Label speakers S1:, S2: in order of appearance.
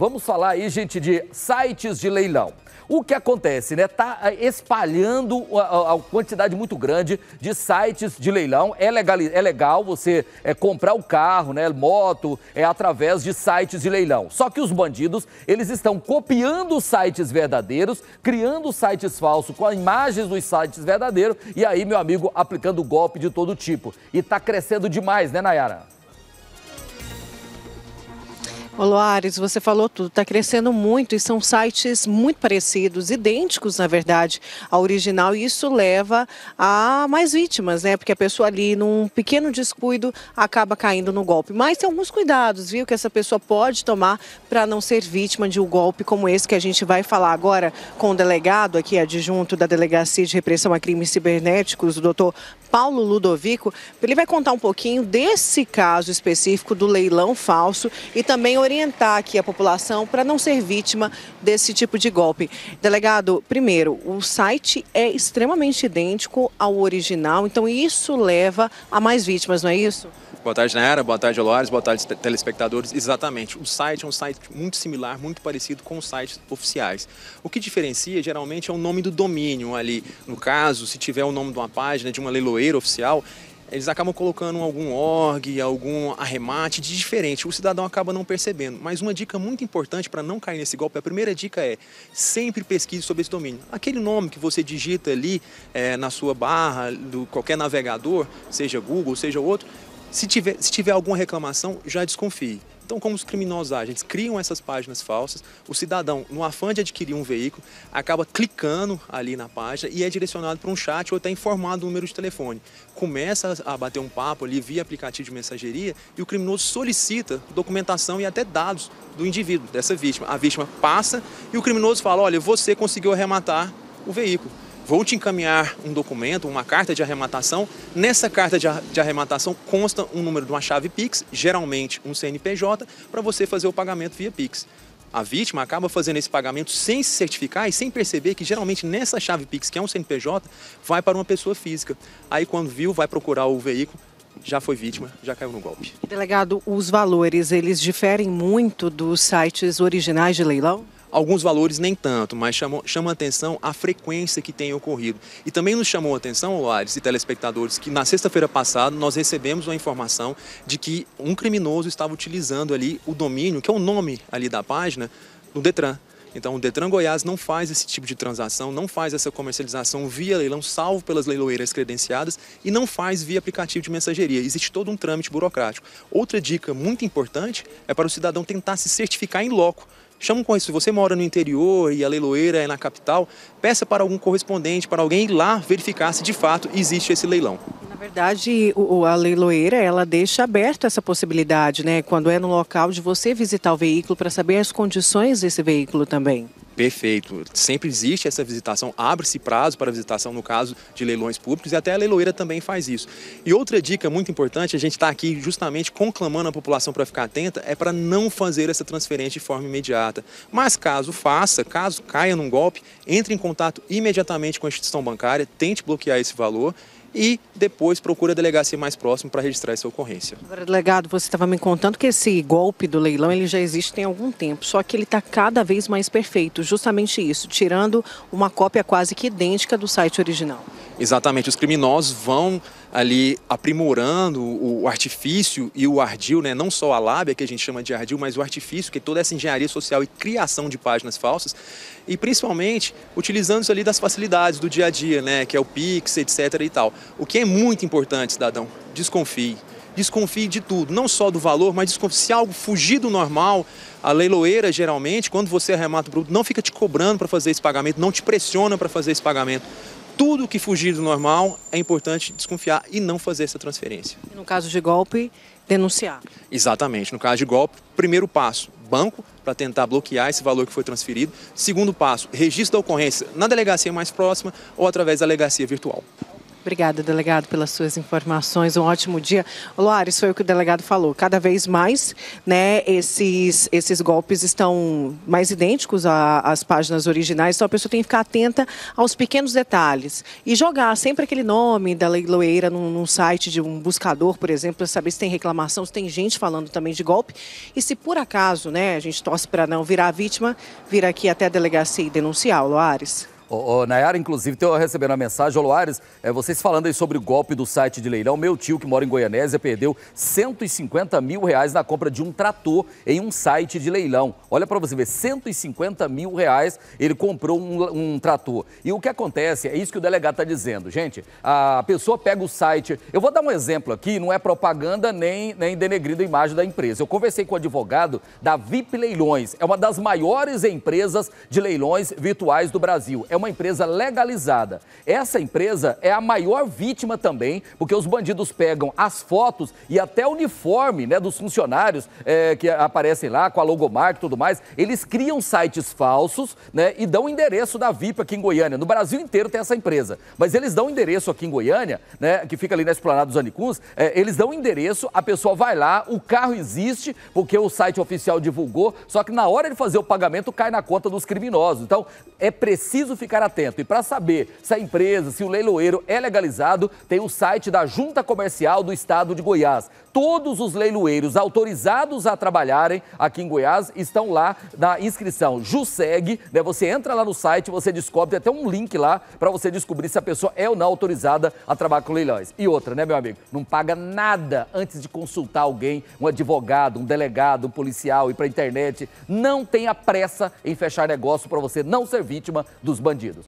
S1: Vamos falar aí, gente, de sites de leilão. O que acontece, né? Tá eh, espalhando a, a quantidade muito grande de sites de leilão. É legal, é legal você é, comprar o carro, né? Moto, é através de sites de leilão. Só que os bandidos, eles estão copiando os sites verdadeiros, criando sites falsos com imagens dos sites verdadeiros e aí, meu amigo, aplicando golpe de todo tipo. E tá crescendo demais, né, Nayara?
S2: Ô Loares, você falou tudo, está crescendo muito e são sites muito parecidos, idênticos, na verdade, ao original, e isso leva a mais vítimas, né? Porque a pessoa ali, num pequeno descuido, acaba caindo no golpe. Mas tem alguns cuidados, viu, que essa pessoa pode tomar para não ser vítima de um golpe como esse que a gente vai falar agora com o delegado aqui, adjunto da Delegacia de Repressão a Crimes Cibernéticos, o doutor Paulo Ludovico. Ele vai contar um pouquinho desse caso específico do leilão falso e também orientar aqui a população para não ser vítima desse tipo de golpe. Delegado, primeiro, o site é extremamente idêntico ao original, então isso leva a mais vítimas, não é isso?
S3: Boa tarde, Nayara. Boa tarde, Loares. Boa tarde, telespectadores. Exatamente. O site é um site muito similar, muito parecido com os sites oficiais. O que diferencia, geralmente, é o nome do domínio ali. No caso, se tiver o nome de uma página, de uma leiloeira oficial, eles acabam colocando algum org, algum arremate de diferente. O cidadão acaba não percebendo. Mas uma dica muito importante para não cair nesse golpe, a primeira dica é sempre pesquise sobre esse domínio. Aquele nome que você digita ali é, na sua barra, do qualquer navegador, seja Google, seja outro, se tiver, se tiver alguma reclamação, já desconfie. Então, como os criminosos agem? Eles criam essas páginas falsas, o cidadão, no afã de adquirir um veículo, acaba clicando ali na página e é direcionado para um chat ou até informado do número de telefone. Começa a bater um papo ali via aplicativo de mensageria e o criminoso solicita documentação e até dados do indivíduo, dessa vítima. A vítima passa e o criminoso fala, olha, você conseguiu arrematar o veículo vou te encaminhar um documento, uma carta de arrematação. Nessa carta de, arrematação consta um número de uma chave Pix, geralmente um CNPJ, para você fazer o pagamento via Pix. A vítima acaba fazendo esse pagamento sem se certificar e sem perceber que geralmente nessa chave Pix, que é um CNPJ, vai para uma pessoa física. Aí quando viu, vai procurar o veículo, já foi vítima, já caiu no golpe.
S2: Delegado, os valores, eles diferem muito dos sites originais de leilão?
S3: Alguns valores nem tanto, mas chamam, chama atenção a frequência que tem ocorrido. E também nos chamou atenção, Lares e telespectadores, que na sexta-feira passada nós recebemos uma informação de que um criminoso estava utilizando ali o domínio, que é o nome ali da página, no Detran. Então, o Detran Goiás não faz esse tipo de transação, não faz essa comercialização via leilão, salvo pelas leiloeiras credenciadas, e não faz via aplicativo de mensageria. Existe todo um trâmite burocrático. Outra dica muito importante é para o cidadão tentar se certificar em loco Chama um correspondente. Se você mora no interior e a leiloeira é na capital, peça para algum correspondente, para alguém ir lá verificar se de fato existe esse leilão.
S2: Na verdade, a leiloeira, ela deixa aberta essa possibilidade, né? Quando é no local de você visitar o veículo para saber as condições desse veículo também.
S3: Perfeito. Sempre existe essa visitação, abre-se prazo para visitação no caso de leilões públicos e até a leiloeira também faz isso. E outra dica muito importante, a gente está aqui justamente conclamando a população para ficar atenta, é para não fazer essa transferência de forma imediata. Mas caso faça, caso caia num golpe, entre em contato imediatamente com a instituição bancária, tente bloquear esse valor e depois procura a delegacia mais próxima para registrar essa ocorrência.
S2: Agora, delegado, você estava me contando que esse golpe do leilão ele já existe tem algum tempo, só que ele está cada vez mais perfeito, justamente isso, tirando uma cópia quase que idêntica do site original.
S3: Exatamente, os criminosos vão ali aprimorando o artifício e o ardil, né? não só a lábia que a gente chama de ardil, mas o artifício, que é toda essa engenharia social e criação de páginas falsas, e principalmente utilizando-se ali das facilidades do dia a dia, né? que é o Pix, etc. e tal. O que é muito importante, cidadão, desconfie. Desconfie de tudo, não só do valor, mas desconfie se algo fugir do normal. A leiloeira, geralmente, quando você arremata o produto, não fica te cobrando para fazer esse pagamento, não te pressiona para fazer esse pagamento tudo que fugir do normal é importante desconfiar e não fazer essa transferência.
S2: E no caso de golpe, denunciar.
S3: Exatamente. No caso de golpe, primeiro passo, banco, para tentar bloquear esse valor que foi transferido. Segundo passo, registro da ocorrência na delegacia mais próxima ou através da delegacia virtual.
S2: Obrigada, delegado, pelas suas informações. Um ótimo dia. Loares, foi o que o delegado falou. Cada vez mais, né, esses, esses golpes estão mais idênticos às páginas originais, então a pessoa tem que ficar atenta aos pequenos detalhes. E jogar sempre aquele nome da leiloeira num, num site de um buscador, por exemplo, para saber se tem reclamação, se tem gente falando também de golpe. E se por acaso, né, a gente torce para não virar vítima, vir aqui até a delegacia e denunciar, Loares.
S1: Ô, ô, Nayara, inclusive, estou recebendo a mensagem. Ô, Loares, é, vocês falando aí sobre o golpe do site de leilão. Meu tio, que mora em Goianésia, perdeu 150 mil reais na compra de um trator em um site de leilão. Olha para você ver, 150 mil reais ele comprou um, um, trator. E o que acontece, é isso que o delegado está dizendo. Gente, a pessoa pega o site... Eu vou dar um exemplo aqui, não é propaganda nem, nem denegrindo a imagem da empresa. Eu conversei com o advogado da VIP Leilões. É uma das maiores empresas de leilões virtuais do Brasil. É uma empresa legalizada. Essa empresa é a maior vítima também, porque os bandidos pegam as fotos e até o uniforme né, dos funcionários é, que aparecem lá com a logomarca e tudo mais. Eles criam sites falsos né, e dão o endereço da VIP aqui em Goiânia. No Brasil inteiro tem essa empresa, mas eles dão o endereço aqui em Goiânia, né, que fica ali na Esplanada dos Anicuns, é, eles dão o endereço, a pessoa vai lá, o carro existe, porque o site oficial divulgou, só que na hora de fazer o pagamento cai na conta dos criminosos. Então, é preciso ficar ficar atento. E para saber se a empresa, se o leiloeiro é legalizado, tem o site da Junta Comercial do Estado de Goiás. Todos os leiloeiros autorizados a trabalharem aqui em Goiás estão lá na inscrição JUSEG. Né? Você entra lá no site, você descobre, tem até um link lá para você descobrir se a pessoa é ou não autorizada a trabalhar com leilões. E outra, né, meu amigo? Não paga nada antes de consultar alguém, um advogado, um delegado, um policial, ir para a internet. Não tenha pressa em fechar negócio para você não ser vítima dos bandidos.